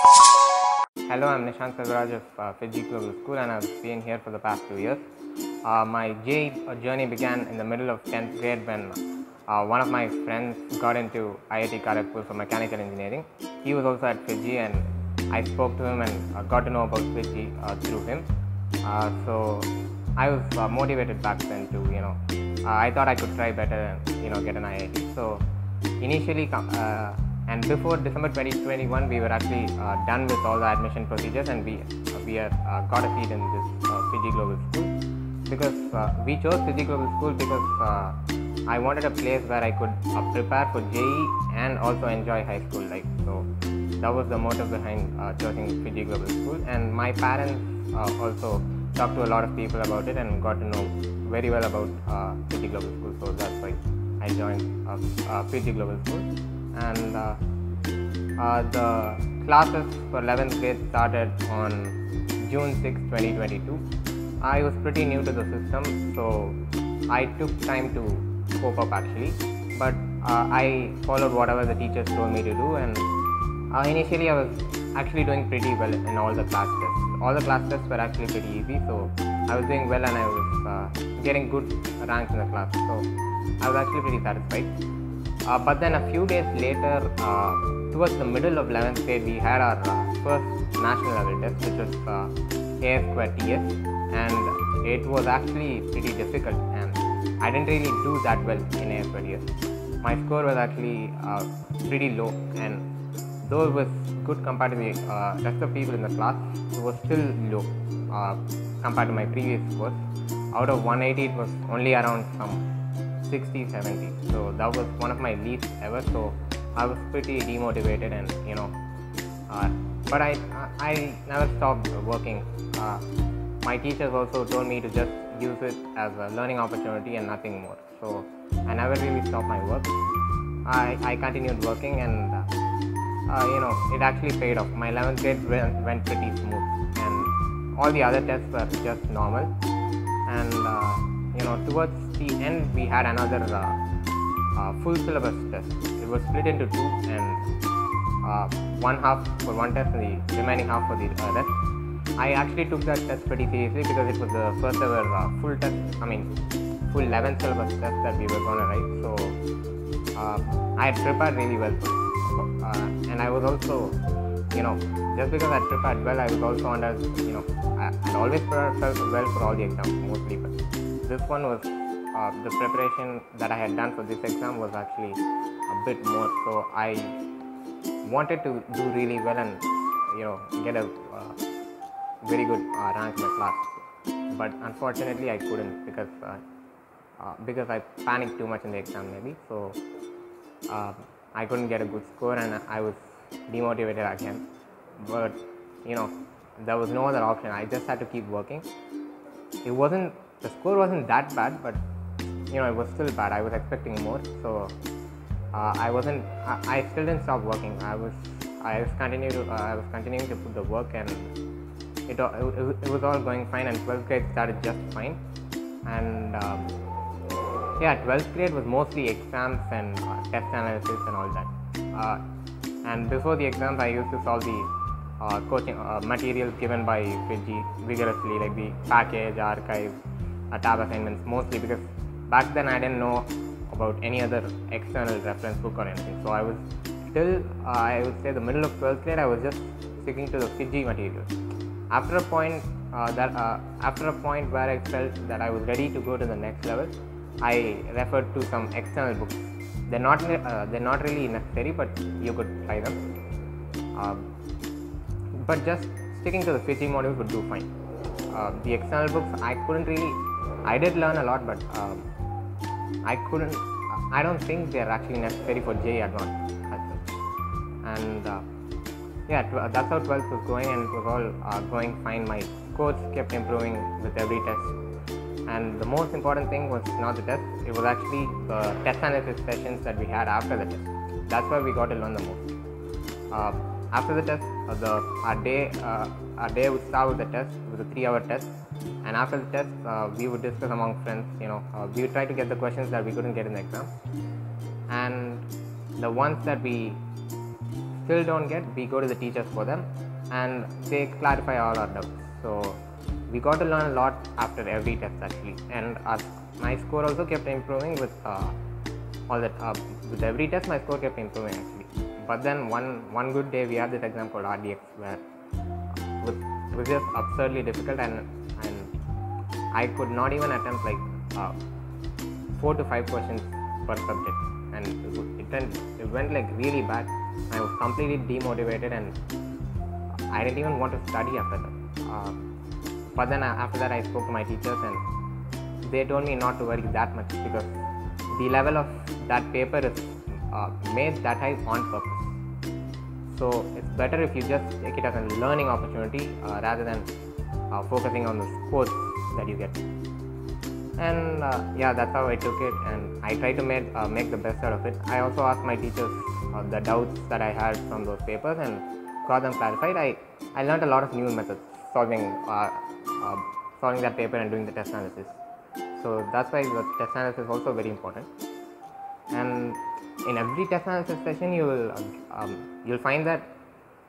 Hello, I'm Nishanth Selvaraj of uh, FIITJEE Global School and I've been here for the past two years. Uh, my JEE journey began in the middle of 10th grade when uh, one of my friends got into IIT Kharagpur for mechanical engineering. He was also at FIITJEE and I spoke to him and uh, got to know about FIITJEE uh, through him. Uh, so I was uh, motivated back then to, you know, uh, I thought I could try better and, you know, get an IIT. So initially, uh, and before December 2021, we were actually uh, done with all the admission procedures and we, we have uh, got a seat in this uh, FIITJEE Global School because uh, we chose FIITJEE Global School because uh, I wanted a place where I could uh, prepare for JEE and also enjoy high school life. So that was the motive behind uh, choosing FIITJEE Global School. And my parents uh, also talked to a lot of people about it and got to know very well about uh, FIITJEE Global School. So that's why I joined uh, uh, FIITJEE Global School. And uh, uh, the classes for 11th grade started on June 6, 2022. I was pretty new to the system, so I took time to cope up actually. But uh, I followed whatever the teachers told me to do, and uh, initially I was actually doing pretty well in all the class tests. All the class tests were actually pretty easy, so I was doing well and I was uh, getting good ranks in the class. So I was actually pretty satisfied. Uh, but then a few days later, uh, towards the middle of 11th grade, we had our uh, first national level test, which was uh, AS square TS, and it was actually pretty difficult. And I didn't really do that well in AS square TS. My score was actually uh, pretty low, and though it was good compared to the uh, rest of people in the class, it was still low uh, compared to my previous scores. Out of 180, it was only around some 60 70 so that was one of my least ever. So i was pretty demotivated and you know uh, but I, I i never stopped working. Uh, my teachers also told me to just use it as a learning opportunity and nothing more. So i never really stopped my work. I, I continued working and uh, uh, you know it actually paid off. My 11th grade went, went pretty smooth and all the other tests were just normal. And uh, you know towards end we had another uh, uh, full syllabus test. It was split into two and uh, one half for one test and the remaining half for the rest i actually took that test pretty seriously because it was the first ever full test i mean full 11 syllabus test that we were going to write. So uh, i had prepared really well for it. Uh, and i was also you know just because i prepared well i was also under you know i always prepared well for all the exams mostly but this one was uh, the preparation that I had done for this exam was actually a bit more. So I wanted to do really well and you know get a uh, very good uh, rank in the class. But unfortunately, I couldn't because uh, uh, because I panicked too much in the exam maybe. So uh, I couldn't get a good score and I was demotivated again. But you know there was no other option. I just had to keep working. It wasn't the score wasn't that bad, but you know it was still bad. I was expecting more, so uh, I wasn't. I, I, still didn't stop working. I was. I was continuing to. Uh, I was continuing to put the work, and it, it, it was all going fine. And 12th grade started just fine, and um, yeah, 12th grade was mostly exams and uh, test analysis and all that. Uh, and before the exams, I used to solve the uh, coaching uh, materials given by FIITJEE vigorously, like the package, archive, tab assignments, mostly because back then I didn't know about any other external reference book or anything. So I was till uh, I would say the middle of 12th grade, I was just sticking to the FIITJEE material. After a point uh, that uh, after a point where I felt that I was ready to go to the next level, I referred to some external books. They're not they're not really necessary, but you could try them. Um, but just sticking to the FIITJEE modules would do fine. Uh, the external books, I couldn't really. I did learn a lot, but um, I couldn't. I don't think they're actually necessary for JEE Advanced. And uh, yeah, tw- that's how 12th was going, and it was all uh, going fine. My scores kept improving with every test. And the most important thing was not the test; it was actually the test analysis sessions that we had after the test. That's where we got to learn the most. Uh, after the test, uh, the our day day would start with the test. It was a three-hour test, and after the test, uh, we would discuss among friends. You know, uh, we would try to get the questions that we couldn't get in the exam, and the ones that we still don't get, we go to the teachers for them and they clarify all our doubts. So we got to learn a lot after every test actually, and our, my score also kept improving with uh, all that. Uh, with every test, my score kept improving actually. But then one one good day we had this exam called RDX where was just absurdly difficult and and I could not even attempt like uh, four to five questions per subject, and it, went, it went like really bad. I was completely demotivated and I didn't even want to study after that. Uh, but then after that, I spoke to my teachers and they told me not to worry that much because the level of that paper is uh, made that high on purpose. So it's better if you just take it as a learning opportunity uh, rather than uh, focusing on the scores that you get. And uh, yeah, that's how I took it, and I tried to make uh, make the best out of it. I also asked my teachers the doubts that I had from those papers and got them clarified. I I learned a lot of new methods solving uh, solving that paper and doing the test analysis. So that's why the test analysis is also very important. And in every test analysis session, you will um, you'll find that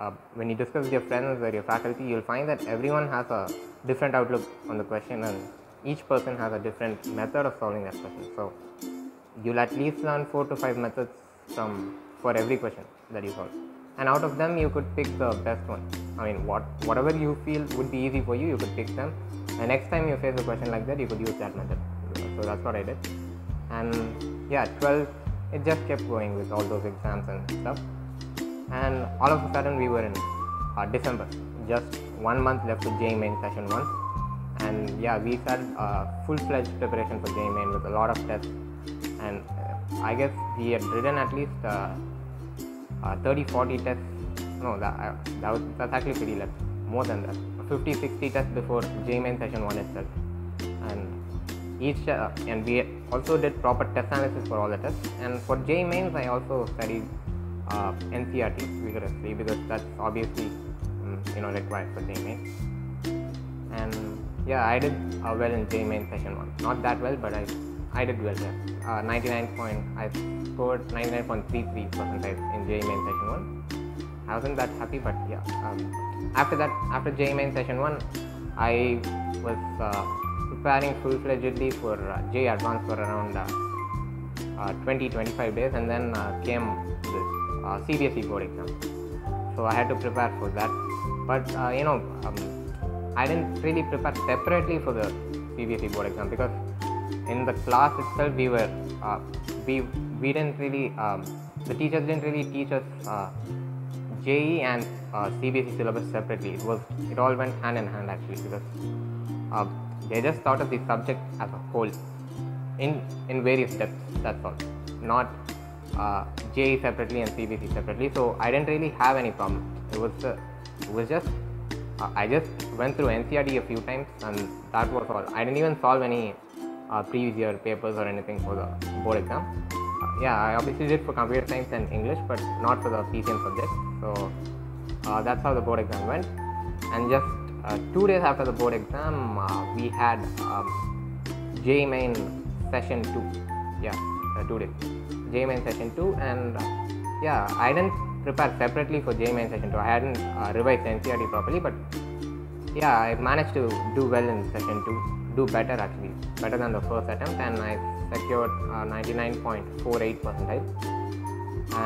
uh, when you discuss with your friends or your faculty, you'll find that everyone has a different outlook on the question, and each person has a different method of solving that question. So you'll at least learn four to five methods from for every question that you solve. And out of them you could pick the best one. I mean what whatever you feel would be easy for you you could pick them. And next time you face a question like that you could use that method. So that's what i did. And yeah 12 it just kept going with all those exams and stuff. And all of a sudden we were in uh, december. Just one month left to JEE main session 1 and yeah we started uh, full-fledged preparation for JEE main with a lot of tests. And uh, i guess we had written at least uh, uh, 30 40 tests. No that, uh, that was that's actually pretty less more than that. 50 60 tests before JEE main session 1 itself each uh, and we also did proper test analysis for all the tests and for JEE mains I also studied uh, NCERT vigorously because that's obviously um, you know required for JEE mains and yeah I did uh, well in JEE main session 1 not that well but I I did well there. Uh, 99 point, I scored 99.33 percentile in JEE main session 1. I wasn't that happy, but yeah. Um, after that, after JEE main session 1, I was uh, preparing full fledgedly for uh, JEE advanced for around uh, uh 20 25 days, and then uh, came this uh, CBSE board exam. So I had to prepare for that. But uh, you know, um, I didn't really prepare separately for the CBSE board exam because in the class itself we were uh, we we didn't really um, the teachers didn't really teach us uh, JEE and uh, CBSE syllabus separately. It was it all went hand in hand actually because uh, they just thought of the subject as a whole in in various depths. That's all, not uh, separately and CBSE separately. So I didn't really have any problem. It was uh, it was just uh, I just went through NCERT a few times and that was all. I didn't even solve any uh, previous year papers or anything for the board exam. Uh, yeah, I obviously did for computer science and English, but not for the PCM subject. So uh, that's how the board exam went. And just two days after the board exam, uh, we had um, JEE main session two. Yeah, uh, two days. JEE main session two, and yeah, I didn't prepare separately for JEE main session two. I hadn't revised NCERT properly, but yeah, I managed to do well in session two, do better actually better than the first attempt and I secured uh, 99.48 percentile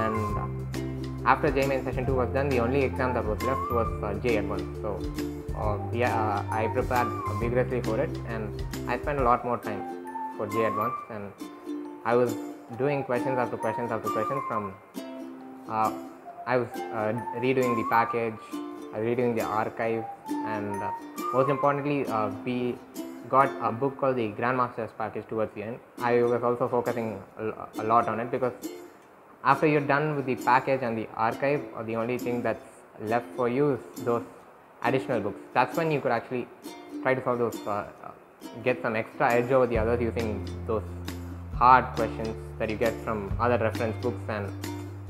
and uh, after JEE main session 2 was done the only exam that was left was uh, JEE advanced so uh, yeah, uh, I prepared vigorously for it and I spent a lot more time for JEE advanced and I was doing questions after questions after questions from uh, I was uh, redoing the package, redoing the archive, and most importantly, we got a book called the Grandmasters package towards the end. I was also focusing a lot on it because after you're done with the package and the archive, uh, the only thing that's left for you is those additional books. That's when you could actually try to solve those, uh, uh, get some extra edge over the others using those hard questions that you get from other reference books and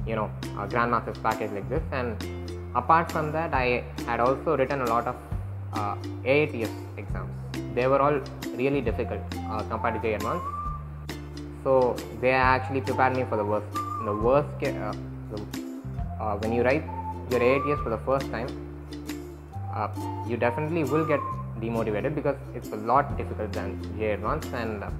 you know a grandmasters package like this and apart from that i had also written a lot of uh, aats exams they were all really difficult uh, compared to JEE Advanced. So they actually prepared me for the worst. The worst, uh, uh, when you write your AATS for the first time, uh, you definitely will get demotivated because it's a lot difficult than JEE Advanced and uh,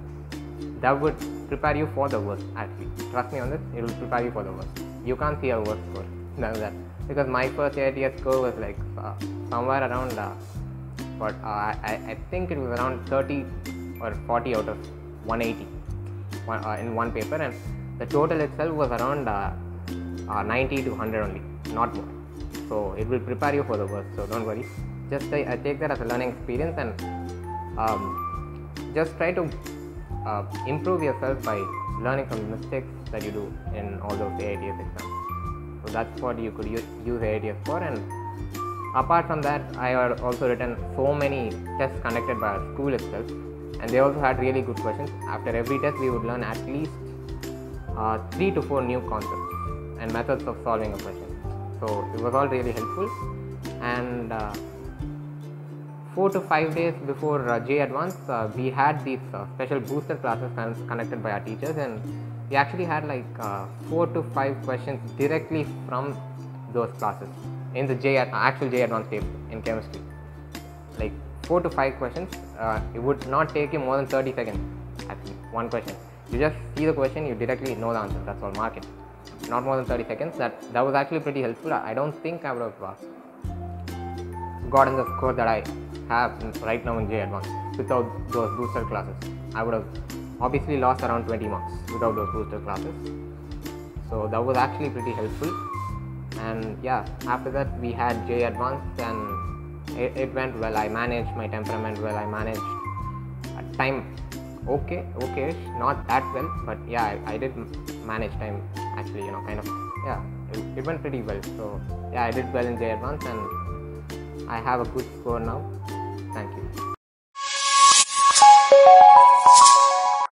that would prepare you for the worst actually. Trust me on this, it will prepare you for the worst. You can't see a worse score than that because my first AATS score was like uh, somewhere around uh, but uh, I, I think it was around 30 or 40 out of 180 one, uh, in one paper and the total itself was around uh, 90 to 100 only not more so it will prepare you for the worst so don't worry. Just I, I take that as a learning experience and um, just try to uh, improve yourself by learning from the mistakes that you do in all those AITS exams. So that's what you could use, use AITS for and apart from that i had also written so many tests conducted by our school itself and they also had really good questions. After every test we would learn at least uh, three to four new concepts and methods of solving a question so it was all really helpful and uh, four to five days before uh, JEE advance uh, we had these uh, special booster classes con- by our teachers and we actually had like uh, four to five questions directly from those classes in the JEE actual JEE advanced paper in chemistry. Like four to five questions. Uh, it would not take you more than 30 seconds. Actually, one question. You just see the question, you directly know the answer. That's all. Mark it. Not more than 30 seconds. That that was actually pretty helpful. I don't think I would have uh, gotten the score that I have right now in JEE advanced without those booster classes. I would have obviously lost around 20 marks without those booster classes. So that was actually pretty helpful and yeah after that we had JEE advanced and it, it went well i managed my temperament well i managed time okay okay not that well but yeah I, I, did manage time actually you know kind of yeah it, it went pretty well. So yeah i did well in JEE advanced and i have a good score now. Thank you